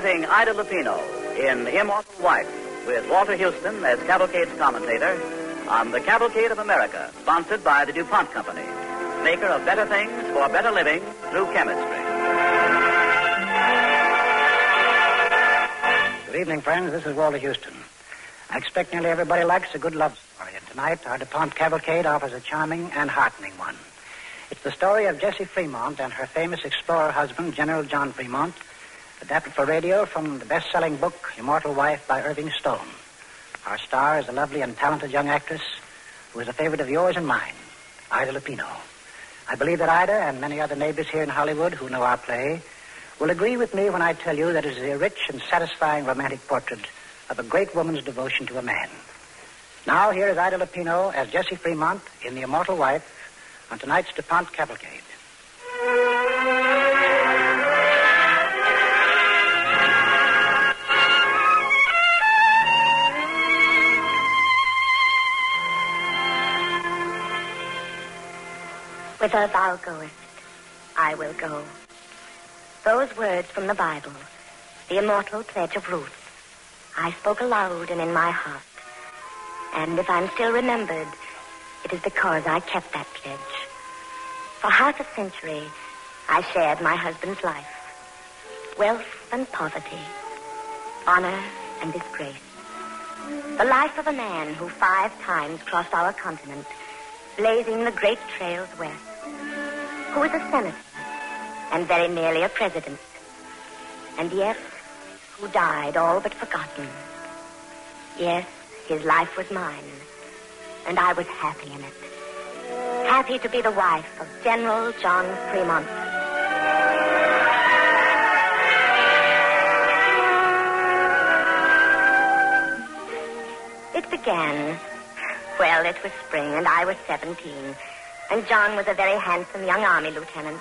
presenting Ida Lupino in Immortal Wife with Walter Huston as Cavalcade's commentator on the Cavalcade of America, sponsored by the DuPont Company, maker of better things for better living through chemistry. Good evening, friends. This is Walter Huston. I expect nearly everybody likes a good love story, and tonight our DuPont Cavalcade offers a charming and heartening one. It's the story of Jessie Fremont and her famous explorer husband, General John Fremont, adapted for radio from the best-selling book Immortal Wife by Irving Stone. Our star is a lovely and talented young actress who is a favorite of yours and mine, Ida Lupino. I believe that Ida and many other neighbors here in Hollywood who know our play will agree with me when I tell you that it is a rich and satisfying romantic portrait of a great woman's devotion to a man. Now, here is Ida Lupino as Jessie Fremont in The Immortal Wife on tonight's DuPont Cavalcade. Whither thou goest, I will go. Those words from the Bible, the immortal pledge of Ruth, I spoke aloud and in my heart. And if I'm still remembered, it is because I kept that pledge. For half a century, I shared my husband's life. Wealth and poverty, honor and disgrace. The life of a man who five times crossed our continent, blazing the great trails west, who was a senator and very nearly a president, and yet who died all but forgotten. Yes, his life was mine, and I was happy in it. Happy to be the wife of General John Fremont. It began. Well, it was spring, and I was 17. And John was a very handsome young army lieutenant.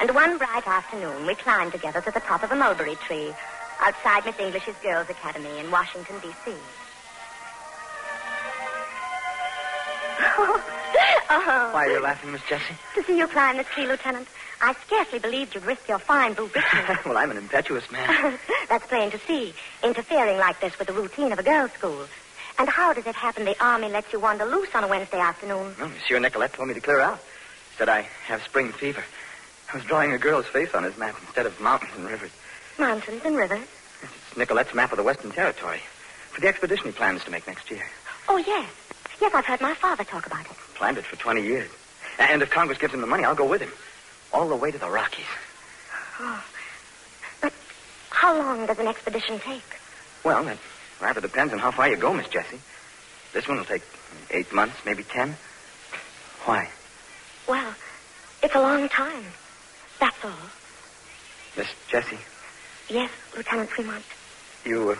And one bright afternoon, we climbed together to the top of a mulberry tree outside Miss English's Girls Academy in Washington, D.C. Oh. oh, Why are you laughing, Miss Jessie? to see you climb this tree, Lieutenant. I scarcely believed you'd risk your fine blue breeches. well, I'm an impetuous man. That's plain to see. Interfering like this with the routine of a girls' school. And how does it happen the Army lets you wander loose on a Wednesday afternoon? Well, Monsieur Nicollet told me to clear out. Said I have spring fever. I was drawing a girl's face on his map instead of mountains and rivers. Mountains and rivers. It's Nicollet's map of the Western Territory for the expedition he plans to make next year. Oh, yes. Yes, I've heard my father talk about it. Planned it for 20 years. And if Congress gives him the money, I'll go with him. All the way to the Rockies. Oh. But how long does an expedition take? Well, that rather depends on how far you go, Miss Jessie. This one will take eight months, maybe ten. Why? Well, it's a long time. That's all. Miss Jessie, Yes, Lieutenant Fremont. you uh,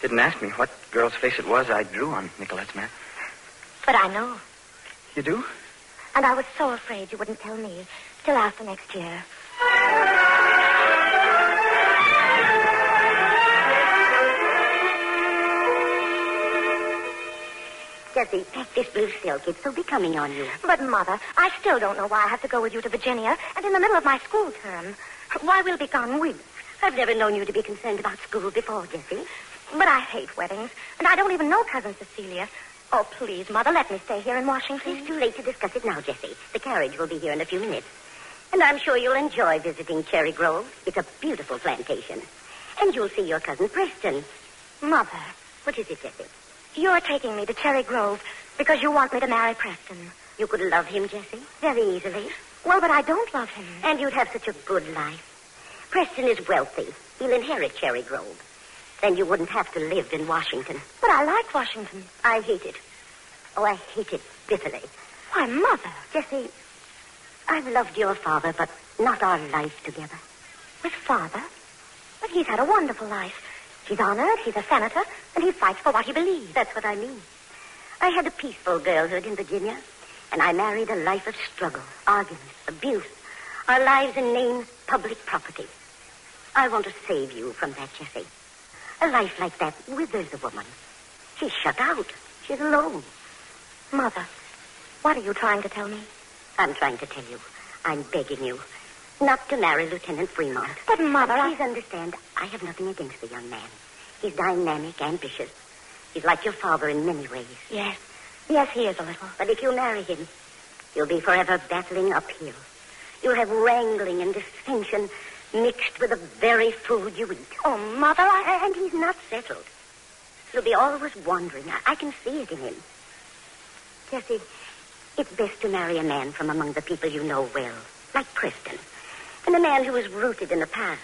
didn't ask me what girl's face it was I drew on Nicollet's map. But I know. You do? And I was so afraid you wouldn't tell me till after next year. Jessie, this blue silk, it's so becoming on you. But, Mother, I still don't know why I have to go with you to Virginia and in the middle of my school term. Why we'll be gone weeks. I've never known you to be concerned about school before, Jessie. But I hate weddings, and I don't even know Cousin Cecilia. Oh, please, Mother, let me stay here in Washington. It's too late to discuss it now, Jessie. The carriage will be here in a few minutes. And I'm sure you'll enjoy visiting Cherry Grove. It's a beautiful plantation. And you'll see your cousin Preston. Mother, What is it, Jessie? You're taking me to Cherry Grove because you want me to marry Preston. You could love him, Jessie, very easily. Well, but I don't love him. And you'd have such a good life. Preston is wealthy. He'll inherit Cherry Grove. Then you wouldn't have to live in Washington. But I like Washington. I hate it. Oh, I hate it bitterly. Why, Mother, Jessie, I've loved your father, but not our life together. with Father. But he's had a wonderful life. He's honored, he's a senator, and he fights for what he believes. That's what I mean. I had a peaceful girlhood in Virginia, and I married a life of struggle, argument, abuse, our lives and names public property. I want to save you from that, Jessie. A life like that withers a woman. She's shut out. She's alone. Mother, what are you trying to tell me? I'm trying to tell you. I'm begging you not to marry Lieutenant Fremont. But, Mother, I... Please understand. I have nothing against the young man. He's dynamic, ambitious. He's like your father in many ways. Yes. Yes, he is a little. But if you marry him, you'll be forever battling uphill. You'll have wrangling and dissension mixed with the very food you eat. Oh, Mother, I... And he's not settled. He'll be always wandering. I, I can see it in him. Jessie, it's best to marry a man from among the people you know well, like Preston, and a man who is rooted in the past.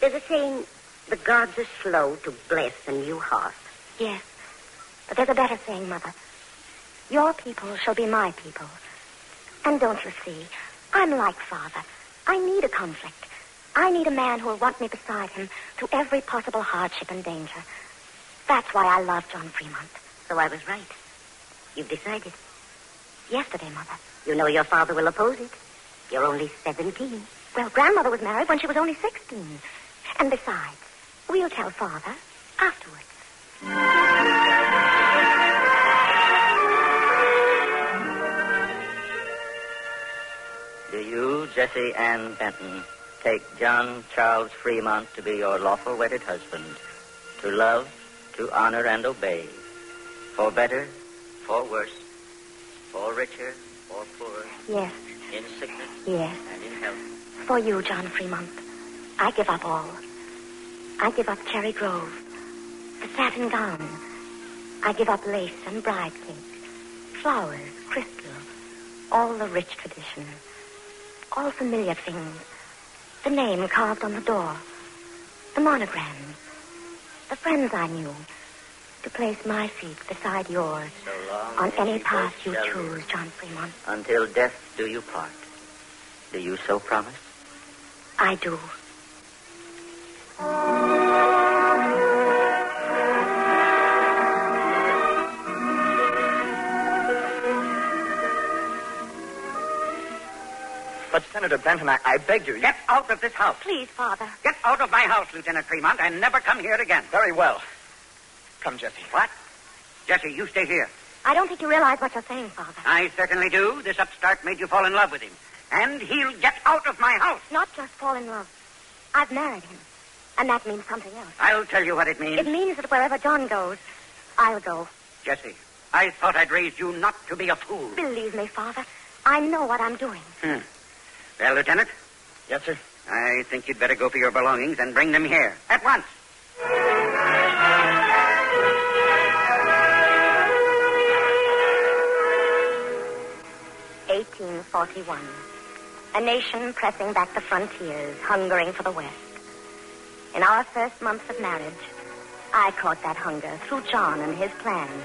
There's a saying, the gods are slow to bless a new heart. Yes. But there's a better saying, Mother. Your people shall be my people. And don't you see, I'm like Father. I need a conflict. I need a man who will want me beside him through every possible hardship and danger. That's why I love John Fremont. So I was right. You've decided. Yesterday, Mother. You know your father will oppose it. You're only 17. Well, Grandmother was married when she was only 16. And besides, we'll tell Father afterwards. Do you, Jessie Ann Benton, take John Charles Fremont to be your lawful wedded husband, to love, to honor, and obey, for better, for worse, for richer, for poorer, Yes, in sickness yes. and in health? For you, John Fremont. I give up all. I give up Cherry Grove, the satin gown. I give up lace and bride cake, flowers, crystal, all the rich tradition, all familiar things. The name carved on the door, the monogram, the friends I knew, to place my feet beside yours So on any path you choose. John Fremont. Until death do you part. Do you so promise? I do. But, Senator Benton, I, I beg you. Get out of this house. Please, Father. Get out of my house, Lieutenant Fremont, and never come here again. Very well. Come, Jessie. What? Jessie, you stay here. I don't think you realize what you're saying, Father. I certainly do. This upstart made you fall in love with him. And he'll get out of my house. Not just fall in love. I've married him. And that means something else. I'll tell you what it means. It means that wherever John goes, I'll go. Jessie, I thought I'd raised you not to be a fool. Believe me, Father. I know what I'm doing. Hmm. Well, Lieutenant, Yes, sir. I think you'd better go for your belongings and bring them here. At once. 1841. A nation pressing back the frontiers, hungering for the West. In our first months of marriage, I caught that hunger through John and his plans.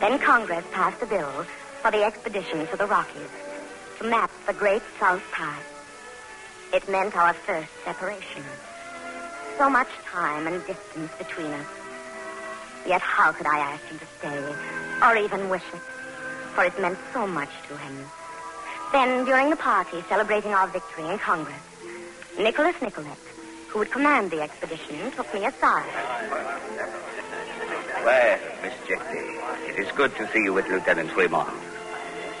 Then Congress passed a bill for the expedition to the Rockies to map the Great South Pass. It meant our first separation. So much time and distance between us. Yet how could I ask him to stay, or even wish it? For it meant so much to him. Then, during the party celebrating our victory in Congress, Nicholas Nicollet, who would command the expedition, took me aside. Well, Miss Jessie, it is good to see you with Lieutenant Fremont.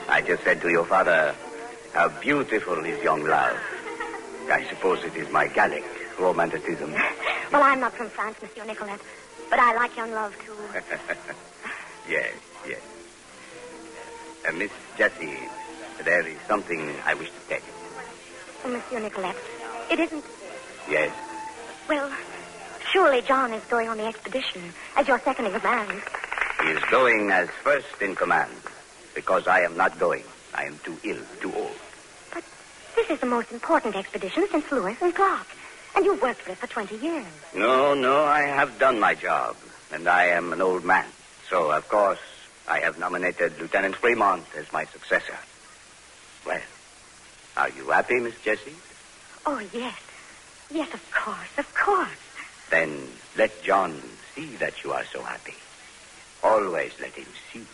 I just said to your father, how beautiful is young love. I suppose it is my Gallic romanticism. Well, I'm not from France, Monsieur Nicollet, but I like young love, too. yes, yes. Uh, Miss Jessie, there is something I wish to tell you. Oh, Monsieur Nicollet, it isn't. Yes? Well, surely John is going on the expedition as your second in command. He is going as first in command because I am not going. I am too ill, too old. But this is the most important expedition since Lewis and Clark. And you've worked for it for 20 years. No, no, I have done my job, and I am an old man. So, of course, I have nominated Lieutenant Fremont as my successor. Well, are you happy, Miss Jessie? Oh, yes. Yes, of course, of course. Then let John see that you are so happy. Always let him see.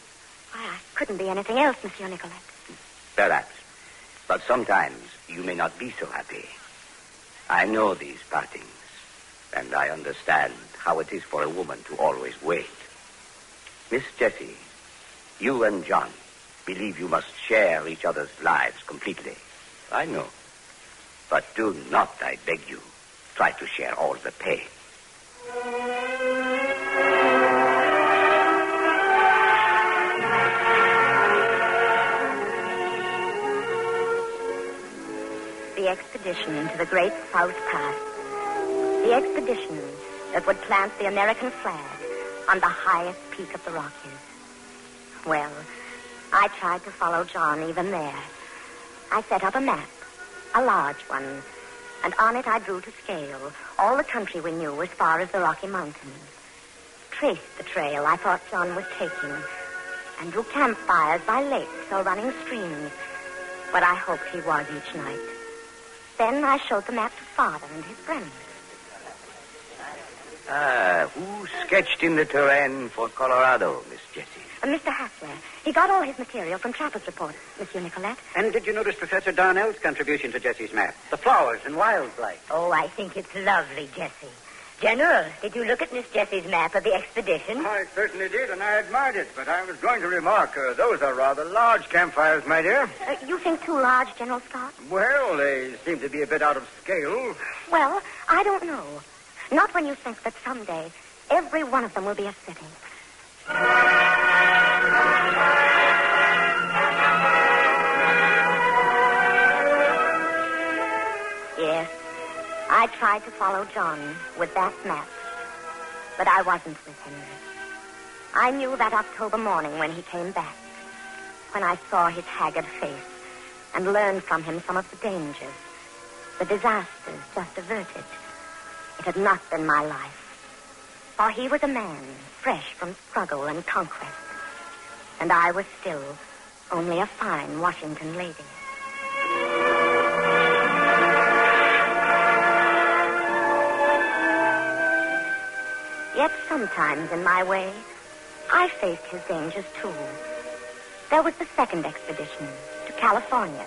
Why, I couldn't be anything else, Monsieur Nicollet. Perhaps. But sometimes you may not be so happy. I know these partings, and I understand how it is for a woman to always wait. Miss Jessie, you and John believe you must share each other's lives completely. I know. But do not, I beg you, try to share all the pain. The expedition into the great South Pass. The expedition that would plant the American flag on the highest peak of the Rockies. Well, I tried to follow John even there. I set up a map, a large one, and on it I drew to scale all the country we knew as far as the Rocky Mountains. Traced the trail I thought John was taking, and drew campfires by lakes or running streams, where I hoped he was each night. Then I showed the map to Father and his friends. Ah, who sketched in the terrain for Colorado, Miss Jessie? Uh, Mr. Hassler, he got all his material from trappers' reports, Monsieur Nicollet. And did you notice Professor Darnell's contribution to Jessie's map? The flowers and wildlife. Oh, I think it's lovely, Jessie. General, did you look at Miss Jessie's map of the expedition? I certainly did, and I admired it. But I was going to remark, uh, those are rather large campfires, my dear. Uh, you think too large, General Scott? Well, they seem to be a bit out of scale. Well, I don't know. Not when you think that someday every one of them will be a city. I tried to follow John with that map, but I wasn't with him. I knew that October morning when he came back, when I saw his haggard face and learned from him some of the dangers, the disasters just averted. It had not been my life. For he was a man fresh from struggle and conquest. And I was still only a fine Washington lady. Yet sometimes in my way, I faced his dangers too. There was the second expedition to California.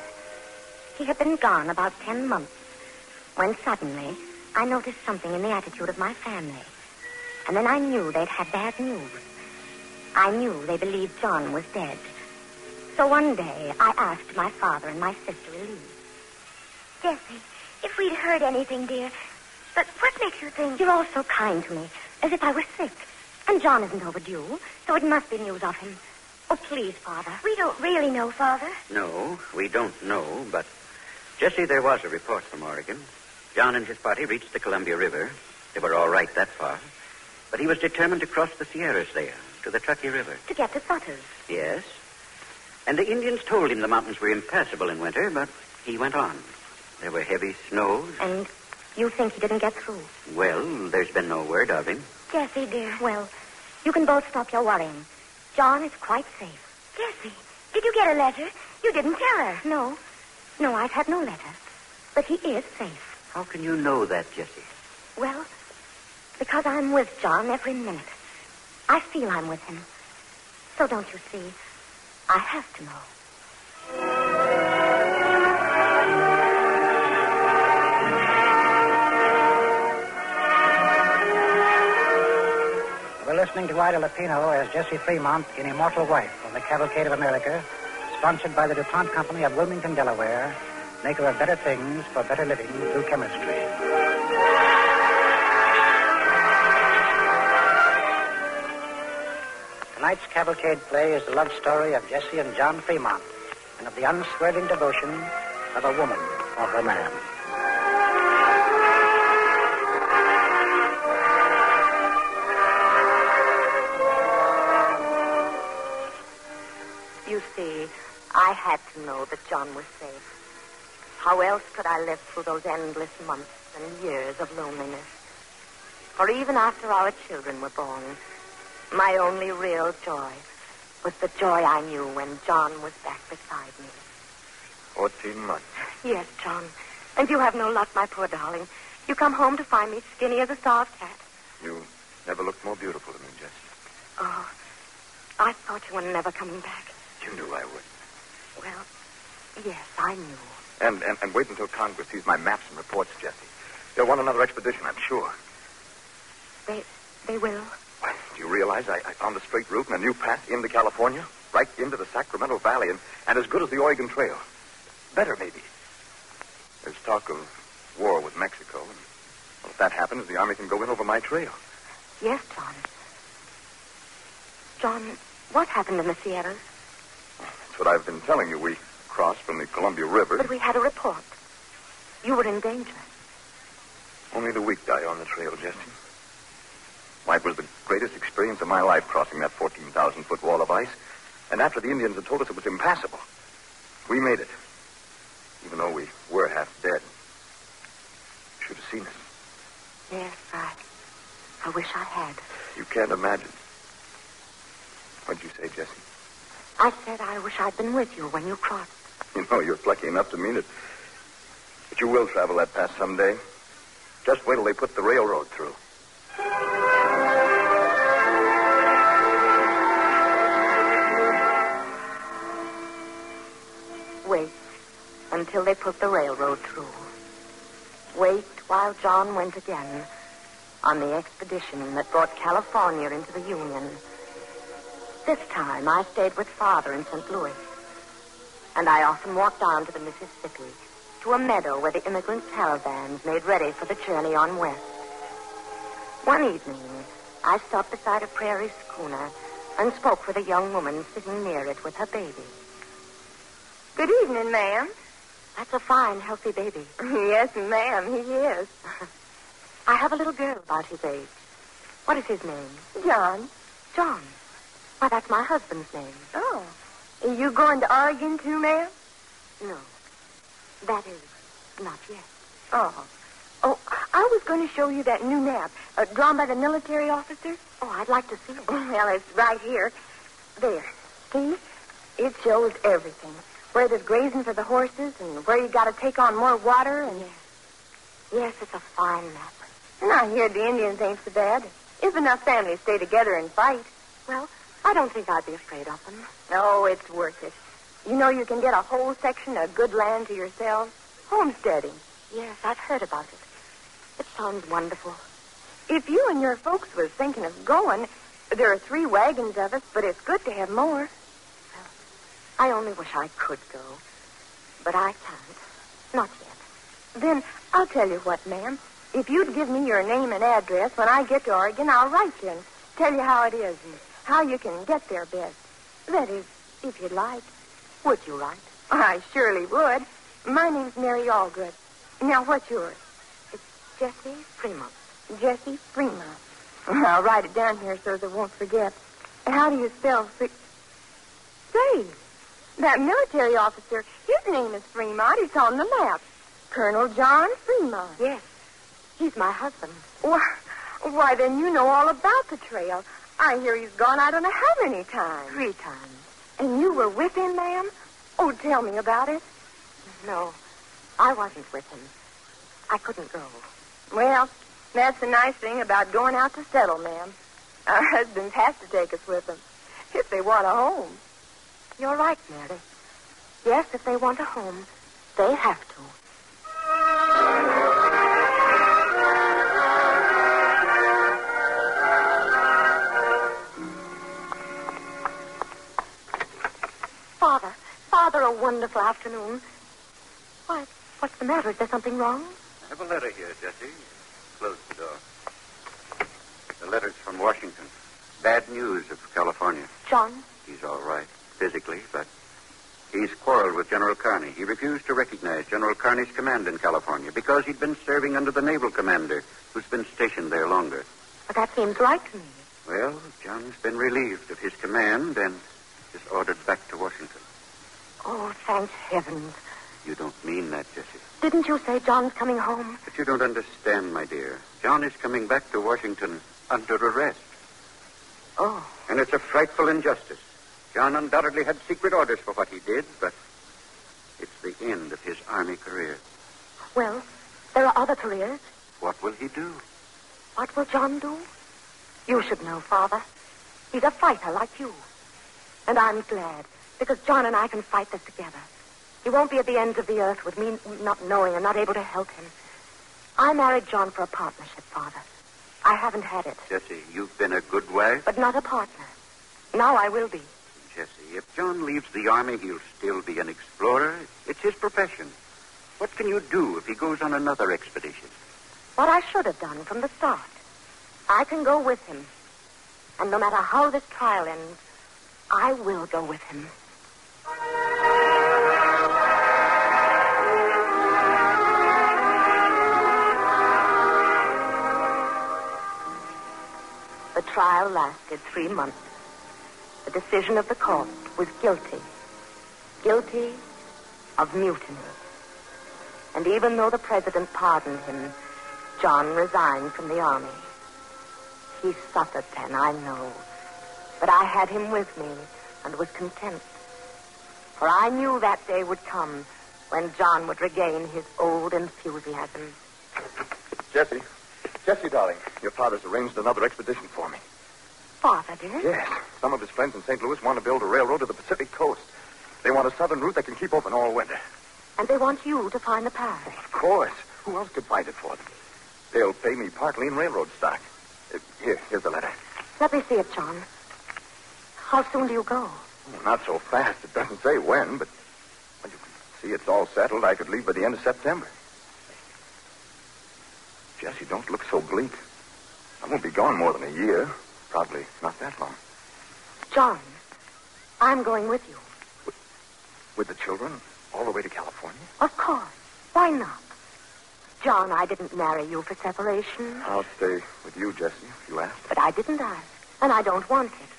He had been gone about ten months when suddenly I noticed something in the attitude of my family. And then I knew they'd had bad news. I knew they believed John was dead. So one day I asked my father and my sister Elise. Jessie, if we'd heard anything, dear. But what makes you think... You're all so kind to me, as if I were sick. And John isn't overdue, so it must be news of him. Oh, please, Father. We don't really know, Father. No, we don't know, but Jessie, there was a report from Oregon. John and his party reached the Columbia River. They were all right that far. But he was determined to cross the Sierras there, to the Truckee River. To get to Sutter's. Yes. And the Indians told him the mountains were impassable in winter, but he went on. There were heavy snows. And you think he didn't get through? Well, there's been no word of him. Jessie, dear. Well, you can both stop your worrying. John is quite safe. Jessie, did you get a letter? You didn't tell her. No. No, I've had no letter. But he is safe. How can you know that, Jessie? Well, because I'm with John every minute. I feel I'm with him. So don't you see? I have to know. Listening to Ida Lupino as Jessie Fremont in Immortal Wife on the Cavalcade of America, sponsored by the DuPont Company of Wilmington, Delaware, maker of better things for better living through chemistry. Tonight's cavalcade play is the love story of Jessie and John Fremont and of the unswerving devotion of a woman for her man. To know that John was safe. How else could I live through those endless months and years of loneliness? For even after our children were born, my only real joy was the joy I knew when John was back beside me. Fourteen months. Yes, John. And you have no luck, my poor darling. You come home to find me skinny as a starved cat. You never looked more beautiful to me, Jessie. Oh, I thought you were never coming back. You knew I would. Well, yes, I knew. And, and, and wait until Congress sees my maps and reports, Jessie. They'll want another expedition, I'm sure. They, they will. Why, do you realize I, I found a straight route and a new path into California? Right into the Sacramento Valley and, and as good as the Oregon Trail. Better, maybe. There's talk of war with Mexico. And Well, if that happens, the Army can go in over my trail. Yes, John. John, what happened in the Sierras? That's what I've been telling you. We crossed from the Columbia River. But we had a report. You were in danger. Only the weak die on the trail, Jessie. Why, it was the greatest experience of my life crossing that 14,000 foot wall of ice. And after the Indians had told us it was impassable, we made it. Even though we were half dead. You should have seen us. Yes, I. I wish I had. You can't imagine. What'd you say, Jessie? I said I wish I'd been with you when you crossed. You know, you're plucky enough to mean it. But you will travel that pass someday. Just wait till they put the railroad through. Wait until they put the railroad through. Wait while John went again on the expedition that brought California into the Union. This time I stayed with Father in St. Louis. And I often walked down to the Mississippi, to a meadow where the immigrant caravans made ready for the journey on west. One evening, I stopped beside a prairie schooner and spoke with a young woman sitting near it with her baby. Good evening, ma'am. That's a fine, healthy baby. yes, ma'am, he is. I have a little girl about his age. What is his name? John. John. Why, that's my husband's name. Oh. Are you going to Oregon, too, ma'am? No. That is, not yet. Oh. Oh, I was going to show you that new map, uh, drawn by the military officer. Oh, I'd like to see it. Well, it's right here. There. See? It shows everything. Where there's grazing for the horses and where you got to take on more water and... Yes. Yes, it's a fine map. And I hear the Indians ain't so bad. If enough families stay together and fight. Well, I don't think I'd be afraid of them. Oh, it's worth it. You know you can get a whole section of good land to yourselves. Homesteading. Yes, I've heard about it. It sounds wonderful. If you and your folks was thinking of going, there are three wagons of us, but it's good to have more. Well, I only wish I could go. But I can't. Not yet. Then I'll tell you what, ma'am. If you'd give me your name and address when I get to Oregon, I'll write you and tell you how it is and how you can get there best. That is, if you'd like. Would you like? I surely would. My name's Mary Allgood. Now, what's yours? It's Jessie Fremont. Jessie Fremont. I'll write it down here so that I won't forget. How do you spell Fre- Say, that military officer, his name is Fremont. It's on the map. Colonel John Fremont. Yes. He's my husband. Why, why, then you know all about the trail. I hear he's gone I don't know how many times. Three times. And you were with him, ma'am? Oh, tell me about it. No, I wasn't with him. I couldn't go. Well, that's the nice thing about going out to settle, ma'am. Our husbands have to take us with them if they want a home. You're right, Mary. Yes, if they want a home, they have to. Father, a wonderful afternoon. Why, what's the matter? Is there something wrong? I have a letter here, Jessie. Close the door. The letter's from Washington. Bad news of California. John? He's all right, physically, but he's quarreled with General Kearny. He refused to recognize General Kearny's command in California because he'd been serving under the naval commander who's been stationed there longer. But that seems right to me. Well, John's been relieved of his command and is ordered back to Washington. Oh, thank heavens. You don't mean that, Jessie. Didn't you say John's coming home? But you don't understand, my dear. John is coming back to Washington under arrest. Oh. And it's a frightful injustice. John undoubtedly had secret orders for what he did, but it's the end of his army career. Well, there are other careers. What will he do? What will John do? You should know, Father. He's a fighter like you. And I'm glad, because John and I can fight this together. He won't be at the ends of the earth with me not knowing and not able to help him. I married John for a partnership, Father. I haven't had it, Jessie, you've been a good wife. but not a partner. Now I will be. Jessie, if John leaves the army, he'll still be an explorer. It's his profession. What can you do if he goes on another expedition? What I should have done from the start. I can go with him. And no matter how this trial ends, I will go with him. The trial lasted three months. The decision of the court was guilty. Guilty of mutiny. And even though the president pardoned him, John resigned from the army. He suffered then, I know. But I had him with me and was content. For I knew that day would come when John would regain his old enthusiasm. Jessie. Jessie, darling, your father's arranged another expedition for me. Father did? Yes. Some of his friends in St. Louis want to build a railroad to the Pacific coast. They want a southern route that can keep open all winter. And they want you to find the path. Of course. Who else could find it for them? They'll pay me partly in railroad stock. Uh, here, here's the letter. Let me see it, John. How soon do you go? Well, not so fast. It doesn't say when, but when you can see it's all settled, I could leave by the end of September. Jessie, don't look so bleak. I won't be gone more than a year. Probably not that long. John, I'm going with you. With the children? All the way to California? Of course. Why not? John, I didn't marry you for separation. I'll stay with you, Jessie, if you ask. But I didn't ask. And I don't want it.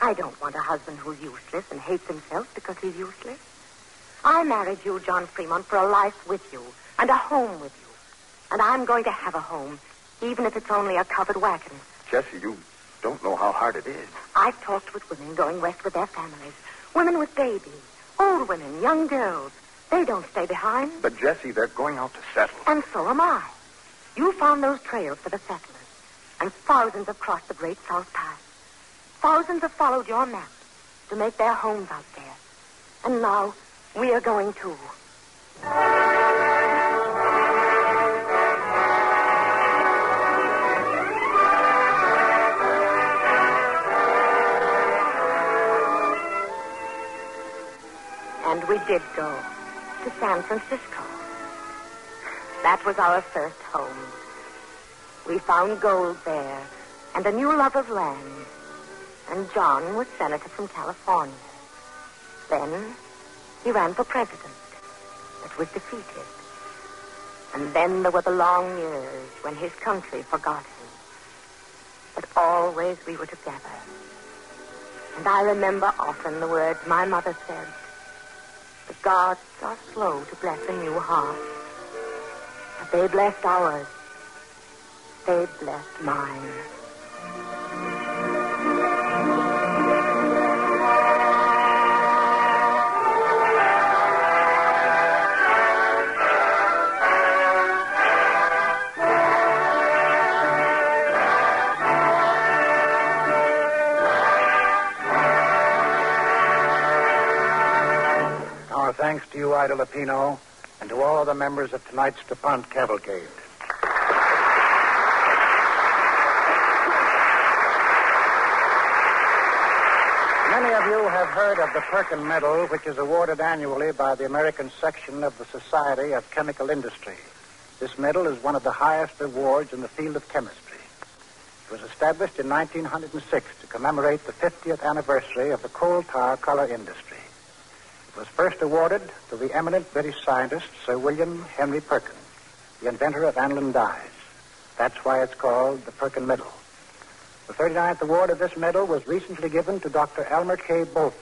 I don't want a husband who's useless and hates himself because he's useless. I married you, John Fremont, for a life with you and a home with you. And I'm going to have a home, even if it's only a covered wagon. Jessie, you don't know how hard it is. I've talked with women going west with their families. Women with babies. Old women, young girls. They don't stay behind. But, Jessie, they're going out to settle. And so am I. You found those trails for the settlers. And thousands have crossed the Great South Pass. Thousands have followed your map to make their homes out there. And now we are going too. And we did go to San Francisco. That was our first home. We found gold there and a new love of land. And John was senator from California. Then he ran for president, but was defeated. And then there were the long years when his country forgot him. But always we were together. And I remember often the words my mother said. The gods are slow to bless a new heart. But they blessed ours. They blessed mine. To you, Ida Lupino, and to all the members of tonight's DuPont Cavalcade. Many of you have heard of the Perkin Medal, which is awarded annually by the American section of the Society of Chemical Industry. This medal is one of the highest awards in the field of chemistry. It was established in 1906 to commemorate the 50th anniversary of the coal tar color industry. Was first awarded to the eminent British scientist Sir William Henry Perkin, the inventor of aniline dyes. That's why it's called the Perkin Medal. The 39th award of this medal was recently given to Dr. Elmer K. Bolton,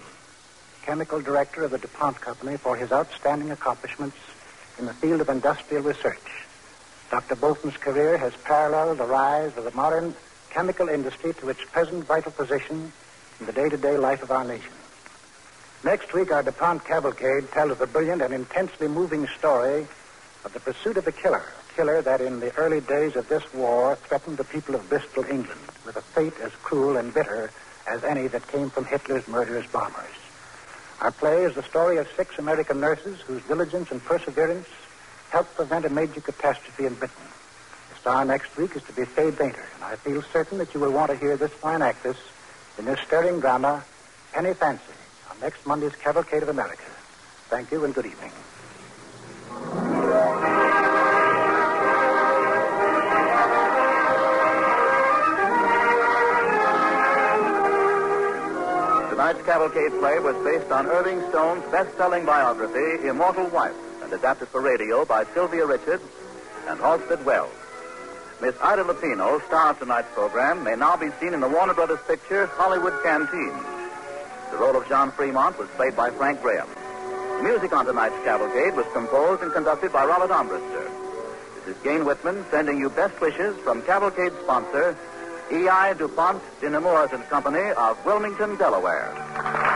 chemical director of the DuPont Company, for his outstanding accomplishments in the field of industrial research. Dr. Bolton's career has paralleled the rise of the modern chemical industry to its present vital position in the day-to-day life of our nation. Next week, our DuPont Cavalcade tells the brilliant and intensely moving story of the pursuit of the killer, a killer that in the early days of this war threatened the people of Bristol, England, with a fate as cruel and bitter as any that came from Hitler's murderous bombers. Our play is the story of six American nurses whose diligence and perseverance helped prevent a major catastrophe in Britain. The star next week is to be Fay Bainter, and I feel certain that you will want to hear this fine actress in this stirring drama, Penny Fancy, on next Monday's Cavalcade of America. Thank you and good evening. Tonight's cavalcade play was based on Irving Stone's best-selling biography, Immortal Wife, and adapted for radio by Sylvia Richards and Halsted Welles. Miss Ida Lupino, star of tonight's program, may now be seen in the Warner Brothers picture Hollywood Canteen. The role of John Fremont was played by Frank Graham. Music on tonight's Cavalcade was composed and conducted by Robert Armbruster. This is Gayne Whitman sending you best wishes from Cavalcade sponsor, E.I. DuPont, de and Company of Wilmington, Delaware.